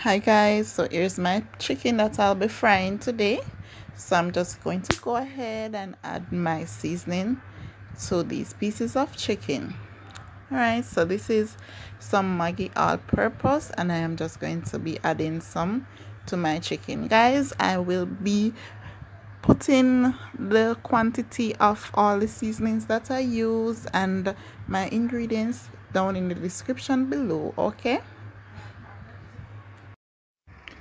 hi guys. So here's my chicken that i'll be frying today. So i'm just going to go ahead and add my seasoning to these pieces of chicken. All right so this is some maggi all-purpose and i am just going to be adding some to my chicken. Guys i will be putting the quantity of all the seasonings that i use and my ingredients down in the description below okay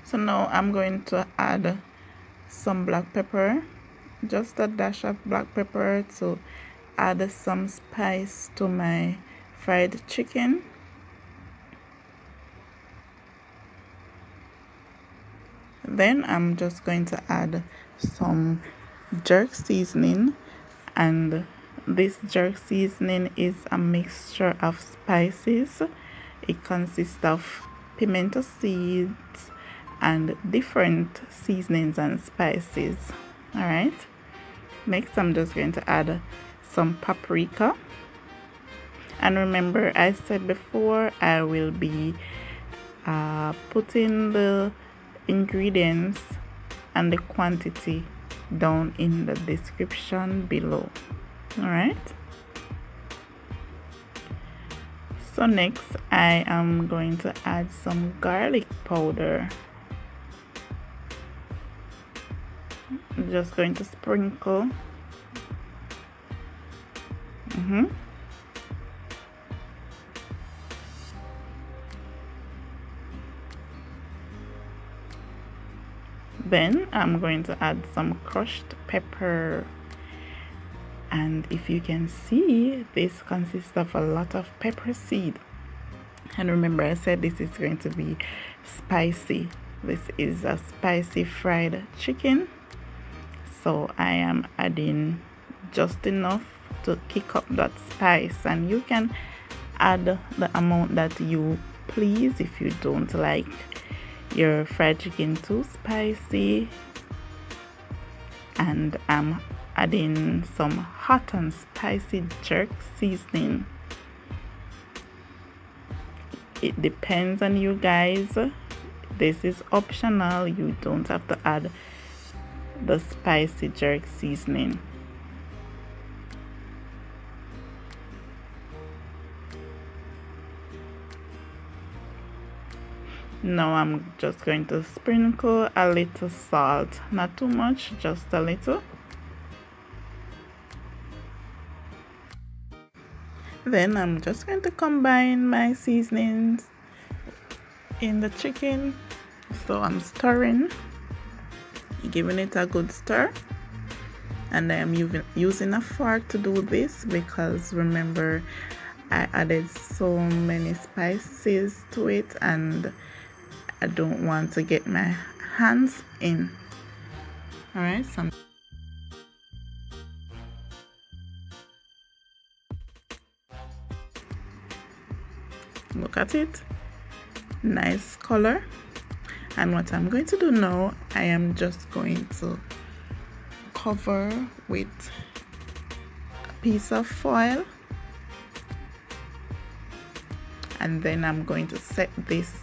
so now i'm going to add some black pepper. Just a dash of black pepper to add some spice to my fried chicken. Then i'm just going to add some jerk seasoning. And this jerk seasoning is a mixture of spices. It consists of pimento seeds and different seasonings and spices. All right next i'm just going to add some paprika. And remember i said before i will be uh, putting the ingredients and the quantity down in the description below. All right so next i am going to add some garlic powder Just going to sprinkle. Mm -hmm. then I'm going to add some crushed pepper. And if you can see this consists of a lot of pepper seed. And remember I said this is going to be spicy. This is a spicy fried chicken so I am adding just enough to kick up that spice. And you can add the amount that you please if you don't like your fried chicken too spicy. And I'm adding some hot and spicy jerk seasoning. It depends on you guys. This is optional. You don't have to add the spicy jerk seasoning. Now I'm just going to sprinkle a little salt. Not too much just a little. Then I'm just going to combine my seasonings in the chicken. So I'm stirring giving it a good stir and I am using a fork to do this because remember I added so many spices to it and I don't want to get my hands in. All right so look at it. Nice color and what I'm going to do now I am just going to cover with a piece of foil. And then I'm going to set this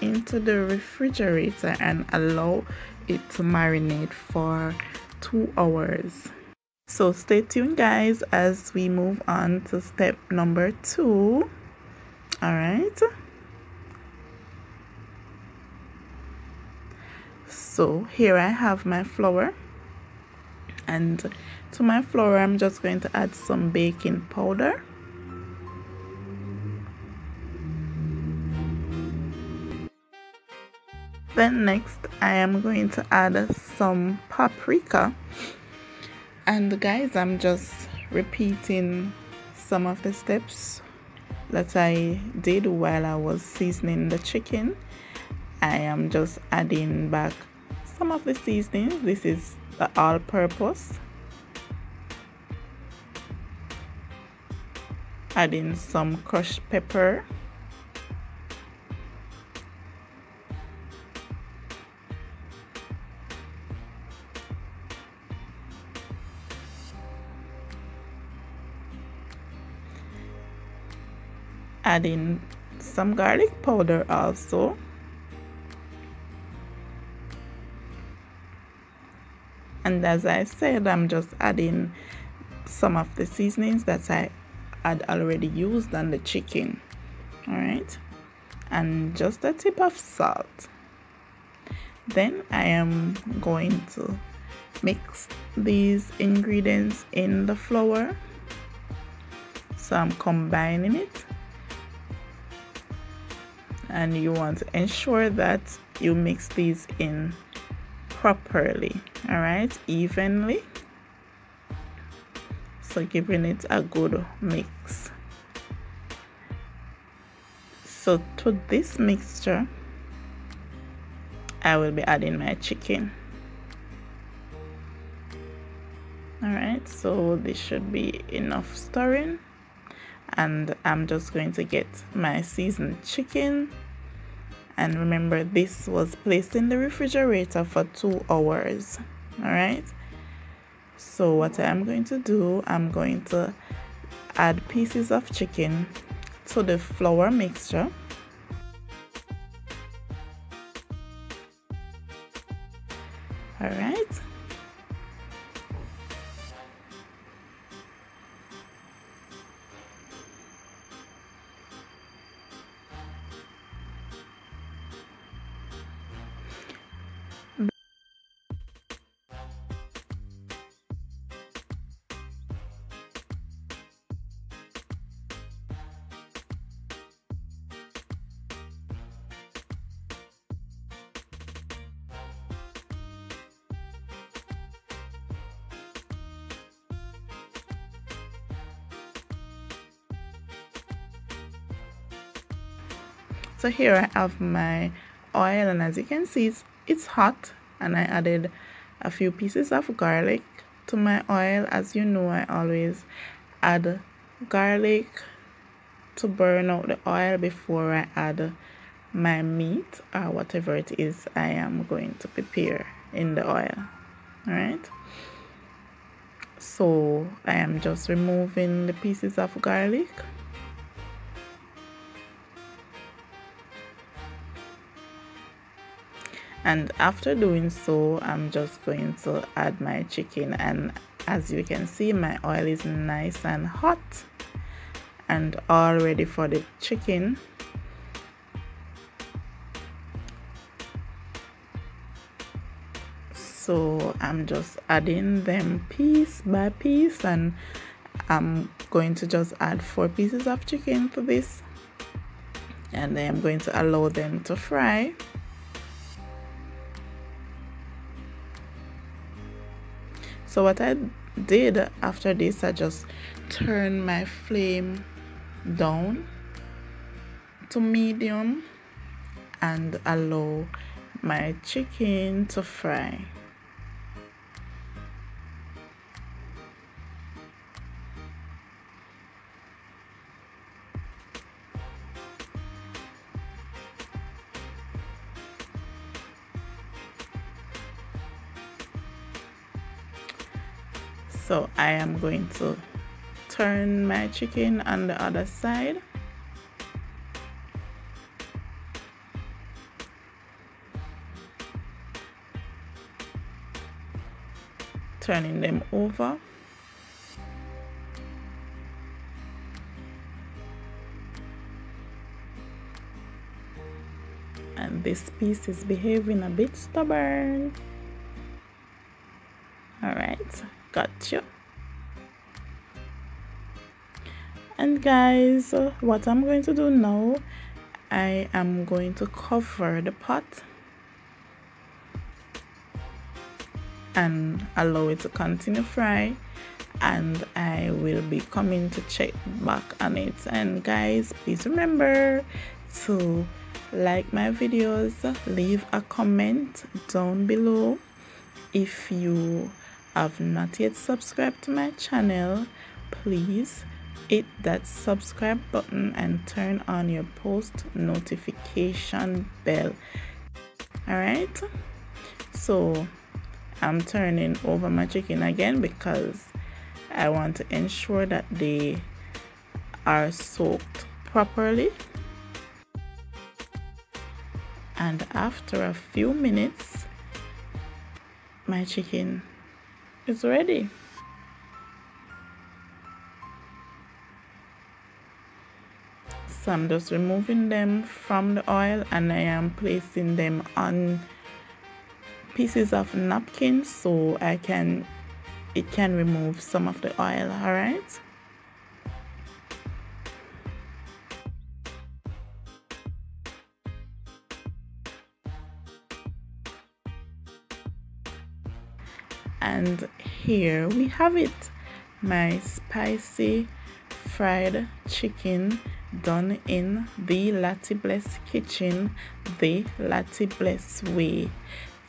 into the refrigerator and allow it to marinate for two hours. So stay tuned guys as we move on to step number two. All right so here I have my flour. And to my flour I'm just going to add some baking powder. Then next I am going to add some paprika. And guys I'm just repeating some of the steps that I did while I was seasoning the chicken I am just adding back some of the seasoning this is the all-purpose. Adding some crushed pepper. Adding some garlic powder also as I said I'm just adding some of the seasonings that I had already used on the chicken all right and just a tip of salt. Then I am going to mix these ingredients in the flour. So I'm combining it. And you want to ensure that you mix these in properly all right evenly. So giving it a good mix. So to this mixture I will be adding my chicken. All right so this should be enough stirring. And I'm just going to get my seasoned chicken and remember this was placed in the refrigerator for two hours all right? So what I'm going to do I'm going to add pieces of chicken to the flour mixture so here I have my oil and as you can see it's, it's hot. And I added a few pieces of garlic to my oil. As you know I always add garlic to burn out the oil before I add my meat or whatever it is I am going to prepare in the oil. Alright? So I am just removing the pieces of garlic and after doing so I'm just going to add my chicken. And as you can see my oil is nice and hot and all ready for the chicken. So I'm just adding them piece by piece and I'm going to just add four pieces of chicken to this. And then I'm going to allow them to fry so what I did after this I just turned my flame down to medium and allow my chicken to fry so I am going to turn my chicken on the other side. Turning them over. And this piece is behaving a bit stubborn gotcha. And guys what I'm going to do now I am going to cover the pot and allow it to continue fry and I will be coming to check back on it. And guys please remember to like my videos leave a comment down below if you have not yet subscribed to my channel please hit that subscribe button and turn on your post notification bell. All right so i'm turning over my chicken again because i want to ensure that they are soaked properly. And after a few minutes my chicken is ready. So I'm just removing them from the oil and I am placing them on pieces of napkin so I can it can remove some of the oil alright and here we have it my spicy fried chicken done in the Lattybless kitchen the Lati Bless way.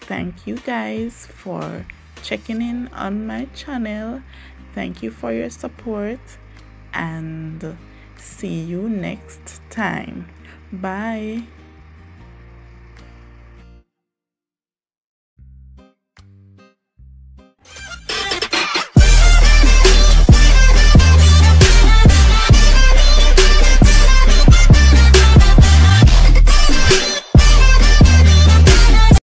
Thank you guys for checking in on my channel. Thank you for your support and see you next time. Bye